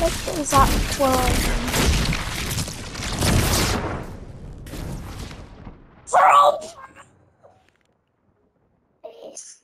What is that twirling? Please.